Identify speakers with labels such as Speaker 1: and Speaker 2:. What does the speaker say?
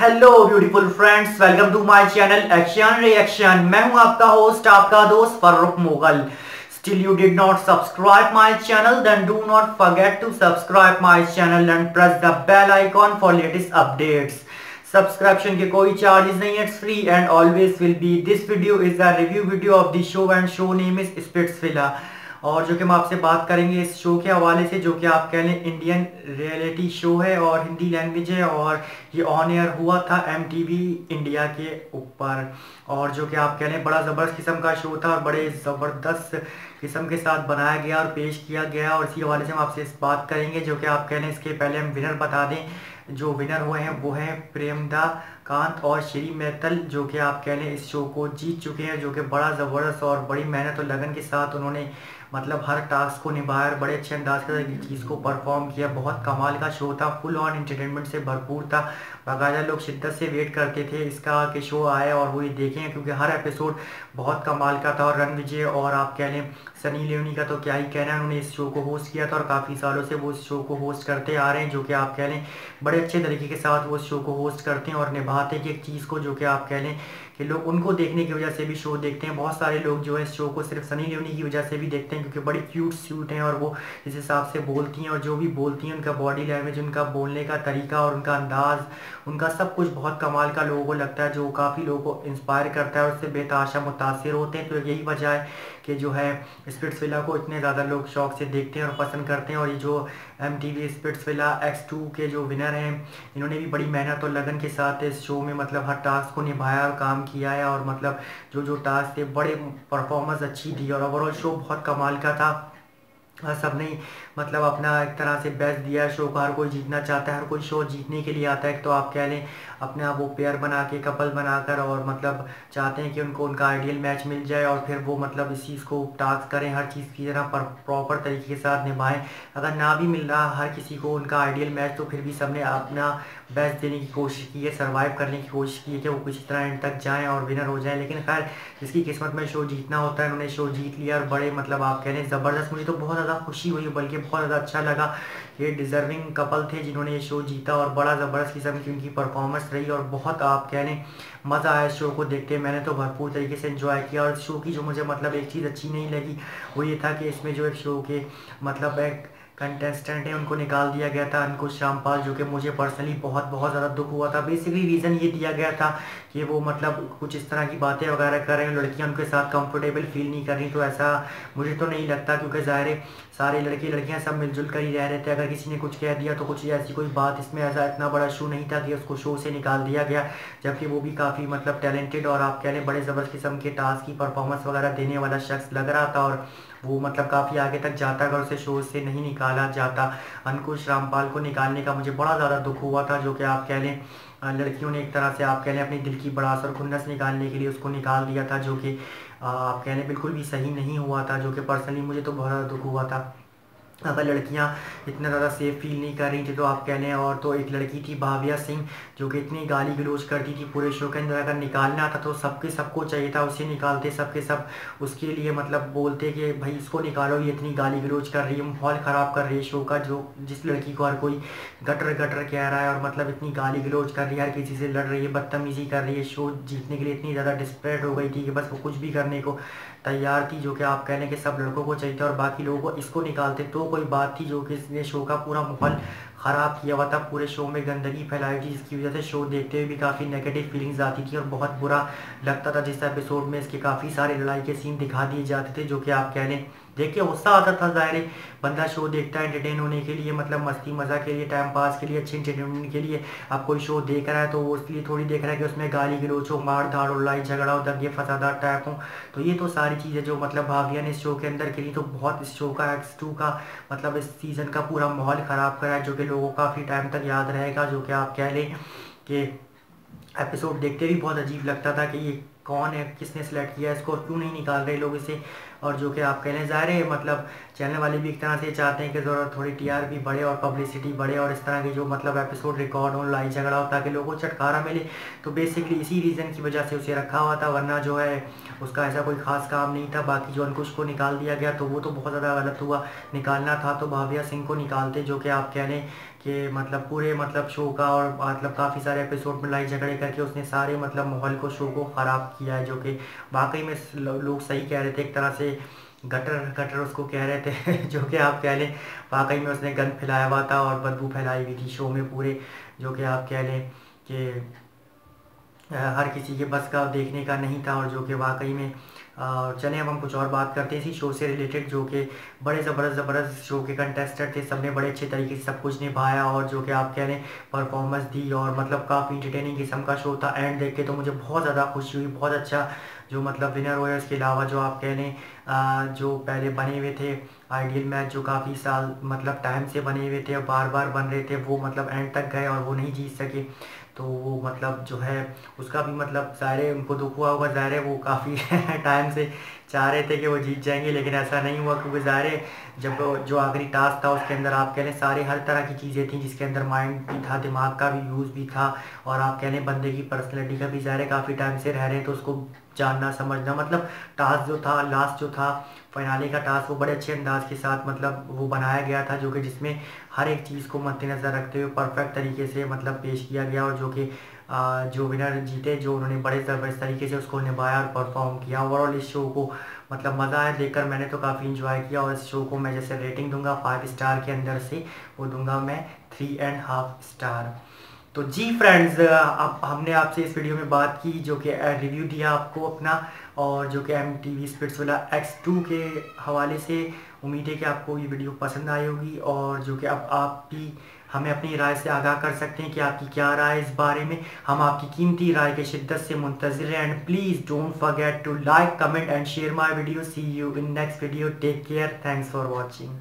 Speaker 1: Hello beautiful friends welcome to my channel action reaction मैं हूँ आपका होस्ट आपका दोस्त Farrukh Mughal still you did not subscribe my channel, then do not forget to subscribe my channel and press the bell icon for latest updates. Subscription के कोई charges नहीं it's free and always will be this video is a review video of the show and show name is Splitsvilla और जो कि हम आपसे बात करेंगे इस शो के हवाले से, जो कि आप कह लें इंडियन रियलिटी शो है और हिंदी लैंग्वेज है और ये ऑन एयर हुआ था एमटीवी इंडिया के ऊपर। और जो कि आप कह लें बड़ा ज़बरदस्त किस्म का शो था और बड़े ज़बरदस्त किस्म के साथ बनाया गया और पेश किया गया और इसी हवाले से हम आपसे इस बात करेंगे, जो कि आप कह लें इसके पहले हम विनर बता दें। जो विनर हुए हैं, वो हैं प्रेमदा कांत और श्री मैतल, जो कि आप कह लें इस शो को जीत चुके हैं, जो कि बड़ा ज़बरदस्त और बड़ी मेहनत और लगन के साथ उन्होंने मतलब हर टास्क को निभाया और बड़े अच्छे अंदाज के साथ चीज़ को परफॉर्म किया। बहुत कमाल का शो था फुल ऑन इंटरटेनमेंट से भरपूर था। बाकायदा लोग शिद्दत से वेट करते थे इसका कि शो आए और वो ये देखें, क्योंकि हर एपिसोड बहुत कमाल का था। और रन विजय और आप कह लें सनी लियोनी का तो क्या ही कहना है उन्होंने इस शो को होस्ट किया था और काफ़ी सालों से वो इस शो को होस्ट करते आ रहे हैं, जो कि आप कह लें बड़े अच्छे तरीके के साथ वो शो को होस्ट करते हैं और निभाते हैं कि एक चीज़ को जो कि आप कह लें कि लोग उनको देखने की वजह से भी शो देखते हैं। बहुत सारे लोग जो है इस शो को सिर्फ़ सनी लियोनी की वजह से भी देखते हैं क्योंकि बड़ी क्यूट स्यूट हैं और वो जिस हिसाब से बोलती हैं और जो भी बोलती हैं, उनका बॉडी लैंग्वेज उनका बोलने का तरीका और उनका अंदाज़, उनका सब कुछ बहुत कमाल का लोगों को लगता है, जो काफ़ी लोगों को इंस्पायर करता है और उससे बेताशा मुतासर होते हैं। तो यही वजह है कि जो है स्पिट्स विला को इतने ज़्यादा लोग शौक से देखते हैं और पसंद करते हैं और ये जो M T V Splitsvilla X two के जो विनर हैं, इन्होंने भी बड़ी मेहनत और लगन के साथ इस शो में मतलब हर टास्क को निभाया और काम किया है और मतलब जो जो टास्क थे, बड़े परफॉर्मेंस अच्छी थी और ओवरऑल शो बहुत कमाल का था। सबने मतलब अपना एक तरह से बेस्ट दिया है शो को हर कोई जीतना चाहता है, हर कोई शो जीतने के लिए आता है तो आप कह लें, अपना वो पेयर बना के कपल बनाकर और मतलब चाहते हैं कि उनको उनका आइडियल मैच मिल जाए और फिर वो मतलब इस चीज़ को टास्क करें, हर चीज़ की तरह पर प्रॉपर तरीके के साथ निभाएँ। अगर ना भी मिल रहा हर किसी को उनका आइडियल मैच तो फिर भी सबने अपना बेस्ट देने की कोशिश की है सर्वाइव करने की कोशिश की है कि वो किसी तरह एंड तक जाएँ और विनर हो जाए। लेकिन खैर, जिसकी किस्मत में शो जीतना होता है, उन्होंने शो जीत लिया और बड़े मतलब आप कह लें, ज़बरदस्त। मुझे तो बहुत ज़्यादा खुशी हुई, बल्कि बहुत ज़्यादा अच्छा लगा। ये डिज़र्विंग कपल थे जिन्होंने ये शो जीता और बड़ा ज़बरदस्त किस्म की उनकी परफॉर्मेंस रही और बहुत आप कह लें, मज़ा आया शो को देखते मैंने तो भरपूर तरीके से इन्जॉय किया और शो की जो मुझे मतलब एक चीज़ अच्छी नहीं लगी, वो ये था कि इसमें जो एक शो के मतलब एक कंटेस्टेंट है, उनको निकाल दिया गया था अंकुश श्यामपाल, जो कि मुझे पर्सनली बहुत बहुत ज़्यादा दुख हुआ था। बेसिकली रीज़न ये दिया गया था कि वो मतलब कुछ इस तरह की बातें वगैरह कर रहे हैं, लड़कियाँ उनके साथ कंफर्टेबल फील नहीं कर रही तो ऐसा मुझे तो नहीं लगता क्योंकि ज़ाहिर सारे लड़के लड़कियाँ सब मिलजुल कर ही रह रहे थे। अगर किसी ने कुछ कह दिया तो कुछ ऐसी कोई बात इसमें ऐसा इतना बड़ा शो नहीं था कि उसको शो से निकाल दिया गया, जबकि वो भी काफ़ी मतलब टैलेंटेड और आप कह लें बड़े ज़बरदस्त किस्म के टास्क की परफॉर्मेंस वगैरह देने वाला शख्स लग रहा था और वो मतलब काफ़ी आगे तक जाता, अगर उसे शो से नहीं निकाला जाता। अंकुश रामपाल को निकालने का मुझे बड़ा ज़्यादा दुख हुआ था, जो कि आप कह लें लड़कियों ने एक तरह से, आप कह लें, अपनी दिल की बड़ास और खुन्नस निकालने के लिए उसको निकाल दिया था, जो कि आप कह लें, बिल्कुल भी सही नहीं हुआ था, जो कि पर्सनली मुझे तो बहुत दुख हुआ था। अगर लड़कियाँ इतना ज़्यादा सेफ़ फील नहीं कर रही थी तो आप कह लें, और तो एक लड़की थी भाविया सिंह, जो कि इतनी गाली गलोच करती थी पूरे शो के अंदर, अगर निकालना था तो सबके सबको चाहिए था, उसे निकालते सबके सब, उसके लिए मतलब बोलते कि भाई इसको निकालो, ये इतनी गाली गलोच कर रही है, माहौल ख़राब कर रही है शो का, जो जिस लड़की को हर कोई गटर गटर कह रहा है और मतलब इतनी गाली गलोच कर रही है, हर किसी से लड़ रही है, बदतमीज़ी कर रही है शो जीतने के लिए इतनी ज़्यादा डिस्प्रेड हो गई थी कि बस वो कुछ भी करने को तैयार थी जो कि आप कहने के सब लड़कों को चाहिए और बाकी लोगों को इसको निकालते तो कोई बात थी जो कि इसने शो का पूरा माहौल ख़राब किया हुआ था, पूरे शो में गंदगी फैलाई थी, जिसकी वजह से शो देखते हुए भी काफ़ी नेगेटिव फीलिंग्स आती थी और बहुत बुरा लगता था, जिस एपिसोड में इसके काफ़ी सारे लड़ाई के सीन दिखा दिए जाते थे, जो कि आप कह लें देख के गुस्सा आता था ज़ाहिर बंदा शो देखता है एंटरटेन होने के लिए मतलब मस्ती मज़ा के लिए टाइम पास के लिए, अच्छे इंटरटेनमेंट के लिए आप कोई शो देख रहा है तो वो इसलिए थोड़ी देख रहा है कि उसमें गाली गलोच हो मार धाड़ हो लड़ाई झगड़ा हो दंगे फसादार टाइप हो तो ये तो सारी चीज़ें जो मतलब भाविया ने इस शो के अंदर लिए तो बहुत इस शो का एक्स टू का मतलब इस सीज़न का पूरा माहौल ख़राब करा है, जो कि लोगों को काफ़ी टाइम तक याद रहेगा, जो कि आप कह लें कि एपिसोड देखते भी बहुत अजीब लगता था कि ये कौन है, किसने सेलेक्ट किया इसको क्यों नहीं निकाल रहे लोग इसे। और जो कि आप कहने जा रहे हैं मतलब चैनल वाले भी एक तरह से चाहते हैं कि ज़रूरत थोड़ी टीआरपी बढ़े और पब्लिसिटी बढ़े और इस तरह की जो मतलब एपिसोड रिकॉर्ड हो, लड़ाई झगड़ा हो, ताकि लोगों को छटकारा मिले। तो बेसिकली इसी रीज़न की वजह से उसे रखा हुआ था, वरना जो है उसका ऐसा कोई ख़ास काम नहीं था। बाकी जो अंकुश को निकाल दिया गया तो वो तो बहुत ज़्यादा गलत हुआ। निकालना था तो भाविया सिंह को निकालते, जो कि आप कह लें कि मतलब पूरे मतलब शो का और मतलब काफ़ी सारे एपिसोड में लड़ाई झगड़े करके उसने सारे मतलब माहौल को शो को ख़राब किया है, जो कि वाकई में लोग सही कह रहे थे, एक तरह से गटर गटर उसको कह रहे थे, जो कि आप कह लें, वाकई में उसने गंद फैलाया हुआ था और बदबू फैलाई हुई थी शो में पूरे, जो कि आप कह लें कि हर किसी के बस का देखने का नहीं था और जो कि वाकई में चलें, अब हम कुछ और बात करते हैं इसी शो से रिलेटेड, जो कि बड़े ज़बरदस्त ज़बरदस्त शो के कंटेस्टेंट थे, सबने बड़े अच्छे तरीके से सब कुछ निभाया और जो कि आप कह रहे परफॉर्मेंस दी और मतलब काफ़ी इंटरटेनिंग किस्म का शो था। एंड देख के तो मुझे बहुत ज़्यादा खुशी हुई, बहुत अच्छा जो मतलब विनर हुए उसके अलावा जो आप कह लें जो पहले बने हुए थे आइडियल मैच जो काफ़ी साल मतलब टाइम से बने हुए थे और बार बार बन रहे थे, वो मतलब एंड तक गए और वो नहीं जीत सके। तो वो मतलब जो है, उसका भी मतलब ज़ाहिर उनको दुख हुआ होगा, ज़ाहिर वो काफ़ी टाइम से चाह रहे थे कि वो जीत जाएँगे, लेकिन ऐसा नहीं हुआ क्योंकि ज़ाहिर जब जो आखिरी टास्क था उसके अंदर आप कह लें सारे हर तरह की चीज़ें थी जिसके अंदर माइंड भी था, दिमाग का भी यूज़ भी था और आप कह लें बंदे की पर्सनैलिटी का भी ज़ाहिर काफ़ी टाइम से रह रहे हैं तो उसको जानना, समझना मतलब टास्क जो था लास्ट जो था फाइनाली का टास्क वो बड़े अच्छे अंदाज के साथ मतलब वो बनाया गया था, जो कि जिसमें हर एक चीज़ को मद्देनज़र रखते हुए परफेक्ट तरीके से मतलब पेश किया गया और जो कि जो विनर जीते, जो उन्होंने बड़े ज़बरदस्त तरीके से उसको निभाया और परफॉर्म किया। ओवरऑल इस शो को मतलब मज़ा आया देखकर, मैंने तो काफ़ी इन्जॉय किया और इस शो को मैं जैसे रेटिंग दूँगा फाइव स्टार के अंदर से, वो दूँगा मैं थ्री एंड हाफ़ स्टार तो जी फ्रेंड्स अब हमने आपसे इस वीडियो में बात की, जो कि रिव्यू दिया आपको अपना और जो कि एम टी वी स्पिट्स वाला एक्स टू के हवाले से, उम्मीद है कि आपको ये वीडियो पसंद आई होगी और जो कि अब आप भी हमें अपनी राय से आगाह कर सकते हैं कि आपकी क्या राय इस बारे में। हम आपकी कीमती राय के शिद्दत से मुंतजर हैं। And please don't forget to like comment and share my video see you in next video take care thanks for watching